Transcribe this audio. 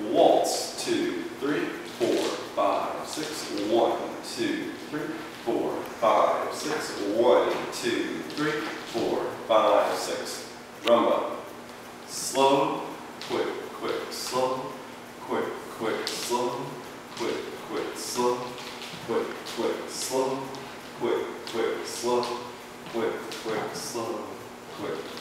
Waltz, two, three, four, five, six, one, two, three, four, five, six, one, two, three, four, five, six. Rumba. Slow, quick, quick, slow, quick, quick, slow, quick, quick, slow, quick, quick, slow, quick, quick, slow, quick, quick, slow, quick, quick, slow, quick